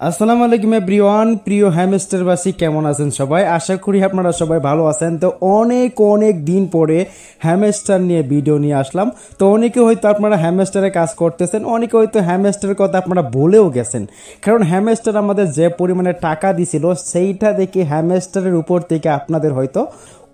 আসসালামু আলাইকুম এভরিওয়ান, প্রিয় হ্যামস্টারবাসী, কেমন আছেন সবাই? আশা করি আপনারা সবাই ভালো আছেন। তো অনেক অনেক দিন পরে হ্যামস্টার নিয়ে ভিডিও নিয়ে আসলাম। তো অনেকে হয়তো আপনারা হ্যামস্টারে কাজ করতেছেন, অনেকে হয়তো হ্যামস্টারের কথা আপনারা বলেও গেছেন। কারণ হ্যামস্টার আমাদের যে পরিমাণে টাকা দিছিল, সেইটা দেখে হ্যামস্টারের উপর থেকে আপনাদের হয়তো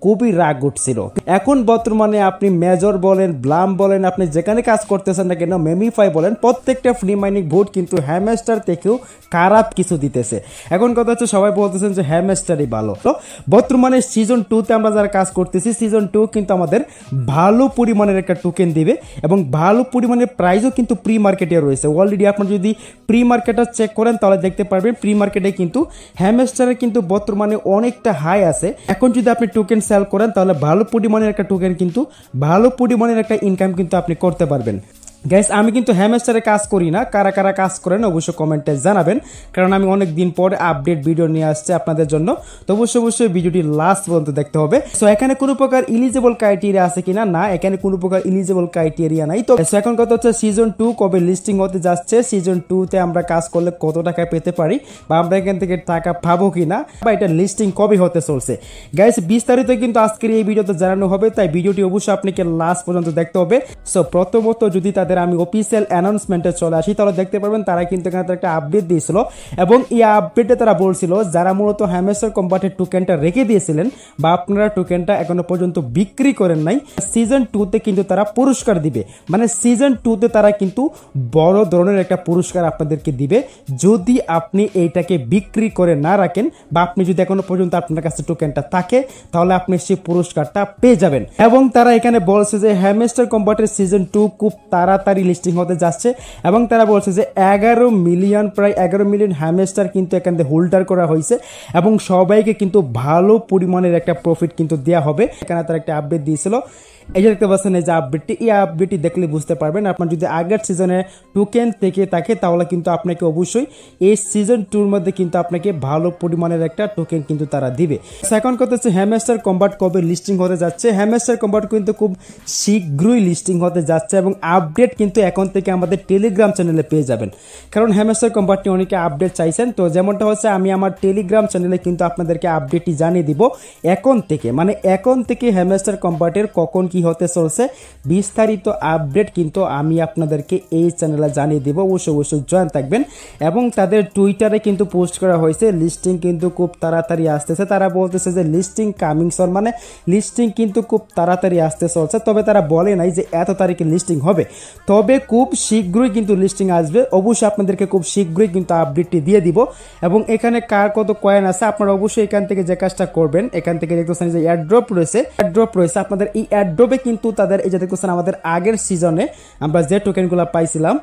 খুবই রাগ উঠছিল। এখন বর্তমানে আপনি মেজর বলেন ব্লাম বলেন, আপনি যেখানে কাজ করতেছেন না কেন মেমিফাই বলেন, প্রত্যেকটা ফ্রি মাইনিং ভোট কিন্তু হ্যামেস্টার থেকেও খারাপ কিছু দিতেছে। এখন কথা হচ্ছে সবাই বলতেছেন যে হ্যামেস্টারই ভালো। তো বর্তমানে সিজন টুতে আমরা যারা কাজ করতেছি সিজন টু কিন্তু আমাদের ভালো পরিমাণের একটা টোকেন দিবে এবং ভালো পরিমাণের প্রাইসও কিন্তু প্রি মার্কেটে রয়েছে। অলরেডি আপনার যদি প্রি মার্কেটটা চেক করেন, তাহলে দেখতে পারবেন প্রি মার্কেটে কিন্তু হ্যামেস্টারের কিন্তু বর্তমানে অনেকটা হাই আছে। এখন যদি আপনি টোকেন সেল করেন, তাহলে ভালো পরিমাণের একটা টোকেন কিন্তু, ভালো পরিমাণের একটা ইনকাম কিন্তু আপনি করতে পারবেন। গ্যাস আমি কিন্তু হ্যামেস্টারে কাজ করি না। কারা কারা কাজ করেন অবশ্যই কমেন্টে জানাবেন। কারণ আমি অনেক দিন পর আপডেট ভিডিও নিয়ে আসছি আপনাদের জন্য। তো অবশ্যই অবশ্যই ভিডিওটি লাস্ট পর্যন্ত দেখতে হবে। সো এখানে কোনো প্রকার ইলিজিবল ক্রাইটেরিয়া আছে কিনা? না, এখানে কোনো প্রকার ইলিজিবল ক্রাইটেরিয়া নাই। তো এখন কথা হচ্ছে সিজন টু কবে লিস্টিং হতে যাচ্ছে? সিজন টুতে আমরা কাজ করলে কত টাকা পেতে পারি? বা আমরা এখান থেকে টাকা পাবো কিনা? বা এটা লিস্টিং কবে হতে চলছে? গ্যাস বিস্তারিত কিন্তু আজকের এই ভিডিওতে জানানো হবে। তাই ভিডিওটি অবশ্যই আপনাকে লাস্ট পর্যন্ত দেখতে হবে। সো প্রথমত যদি তাদের আমি অফিসিয়াল অ্যানাউন্সমেন্টে চলে আসি। তাহলে দেখতে পারবেন তারা কিন্তু এখানে একটা আপডেট দিয়েছিল। এবং এই আপডেটে তারা বলছিল, যারা মূলত হ্যামেসার কোম্পানির টোকেনটা রেখে দিয়েছিলেন বা আপনারা টোকেনটা এখনও পর্যন্ত বিক্রি করেন নাই সিজন টুতে কিন্তু তারা পুরস্কার দিবে। মানে সিজন টুতে তারা কিন্তু বড় ধরনের একটা পুরস্কার আপনাদেরকে দিবে। যদি আপনি এইটাকে বিক্রি করে না রাখেন বা আপনি যদি এখনও পর্যন্ত আপনার কাছে টোকেনটা থাকে, তাহলে আপনি সেই পুরস্কারটা পেয়ে যাবেন। এবং তারা এখানে বলছে যে হ্যামেস্টার কোম্পানির সিজন টু খুব তাড়াতাড়ি লিস্টিং হতে যাচ্ছে এবং তারা বলছে যে এগারো মিলিয়ন প্রায় এগারো মিলিয়ন হ্যামেস্টার কিন্তু এখান থেকে হোল্ডার করা হয়েছে এবং সবাইকে কিন্তু ভালো পরিমাণের একটা প্রফিট কিন্তু দেওয়া হবে। এখানে তারা একটা আপডেট দিয়েছিল। এই যে দেখতে পাচ্ছেন, এই যে আপডেটটি এই আপডেটটি দেখলে বুঝতে পারবেন। আপনার যদি আগের সিজনে টোকেন থেকে থাকে, তাহলে কিন্তু আপনাকে অবশ্যই এই সিজন টুর মধ্যে কিন্তু আপনাকে ভালো পরিমাণের একটা টোকেন কিন্তু তারা দিবে। সেকেন্ড কথা হচ্ছে হ্যামেস্টার কম্বাট কবে লিস্টিং হতে যাচ্ছে? হ্যামেস্টার কম্বাট কিন্তু খুব শীঘ্রই লিস্টিং হতে যাচ্ছে এবং আপডেট কিন্তু এখন থেকে আমাদের টেলিগ্রাম চ্যানেলে পেয়ে যাবেন। কারণ হ্যামেস্টার কম্বাটটি অনেকে আপডেট চাইছেন। তো যেমনটা হচ্ছে, আমি আমার টেলিগ্রাম চ্যানেলে কিন্তু আপনাদেরকে আপডেটটি জানিয়ে দিব, এখন থেকে। মানে এখন থেকে হ্যামেস্টার কম্বাটের কখন কি হতে চলছে? বিস্তারিত আপডেট কিন্তু আমি আপনাদেরকে এই চ্যানেলে জানিয়ে দেবো। অবশ্যই অবশ্যই জয়েন থাকবেন। এবং তাদের টুইটারে কিন্তু পোস্ট করা হয়েছে। লিস্টিং কিন্তু খুব তাড়াতাড়ি আসতেছে। তারা বলতেছে যে লিস্টিং কামিং সন মানে লিস্টিং কিন্তু খুব তাড়াতাড়ি আসতে চলছে। তবে তারা বলে নাই যে, এত তারিখে লিস্টিং হবে। তবে খুব শীঘ্রই কিন্তু লিস্টিং আসবে। অবশ্যই আপনাদেরকে খুব শীঘ্রই কিন্তু আপডেটটি দিয়ে দিব। এবং এখানে কার কত কয়েন আছে, আপনারা অবশ্যই এখান থেকে যে কাজটা করবেন, এখান থেকে দেখতেছেন যে অ্যাড্রপ রয়েছে। অ্যাড্রপ রয়েছে। আপনাদের এই অ্যাড্রপে কিন্তু তাদের এই যে দেখতেছেন আমাদের আগের সিজনে আমরা যে টোকেনগুলো পাইছিলাম,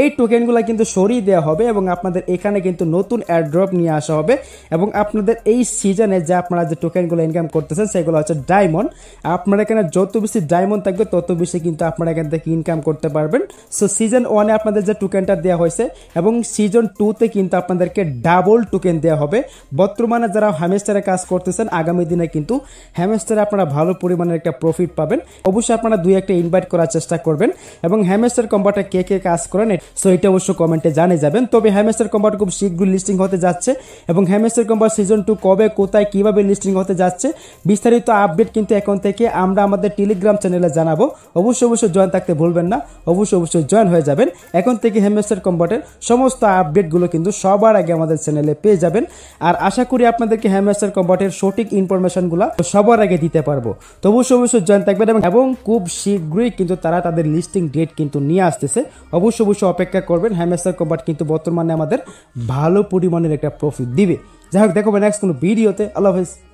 এই টোকেনগুলো কিন্তু সরিয়ে দেওয়া হবে এবং আপনাদের এখানে কিন্তু নতুন অ্যাড্রপ নিয়ে আসা হবে এবং আপনাদের এই সিজনে যে আপনারা যে টোকেনগুলো ইনকাম করতেছেন, সেগুলো হচ্ছে ডায়মন্ড আপনার এখানে যত বেশি ডায়মন্ড থাকবে, তত বেশি কিন্তু আপনারা এখান থেকে ইনকাম করতে পারবেন। সো সিজন ওয়ানে আপনাদের যে টোকেনটা দেওয়া হয়েছে এবং সিজন টুতে কিন্তু আপনাদেরকে ডাবল টোকেন দেওয়া হবে। বর্তমানে যারা হ্যামেস্টারে কাজ করতেছেন, আগামী দিনে কিন্তু হ্যামেস্টারে আপনারা ভালো পরিমাণের একটা প্রফিট পাবেন। অবশ্যই আপনারা দুই একটা ইনভাইট করার চেষ্টা করবেন। এবং হ্যামেস্টার কম্বাটে কে কে কাজ করেন সো এটা অবশ্যই কমেন্টে জানিয়ে যাবেন। তবে হ্যামেস্টার কম্বাট খুব শীঘ্রই লিস্টিং হতে যাচ্ছে এবং হ্যামেস্টার কম্বাট সিজন টু কবে, কোথায়, কীভাবে লিস্টিং হতে যাচ্ছে, বিস্তারিত আপডেট কিন্তু এখন থেকে আমরা আমাদের টেলিগ্রাম চ্যানেলে জানাব। অবশ্যই অবশ্যই জয়েন থাকতে ভুলবেন না। অবশ্যই অবশ্যই জয়েন হয়ে যাবেন। এখন থেকে হ্যামেস্টার কম্বাটের সমস্ত আপডেটগুলো কিন্তু সবার আগে আমাদের চ্যানেলে পেয়ে যাবেন। আর আশা করি আপনাদেরকে হ্যামেস্টার কম্বাটের সঠিক ইনফরমেশনগুলো সবার আগে দিতে পারব। তো অবশ্যই অবশ্যই জয়েন থাকবেন এবং খুব শীঘ্রই কিন্তু তারা তাদের লিস্টিং ডেট কিন্তু নিয়ে আসতেছে। অবশ্যই অবশ্যই অপেক্ষা করবেন হ্যামেস্টার কম্বাট কিন্তু বর্তমানে আমাদের ভালো পরিমাণের একটা প্রফিট দিবে। যাই হোক, দেখো নেক্সট কোনো ভিডিওতে আল্লাহ হাফিজ।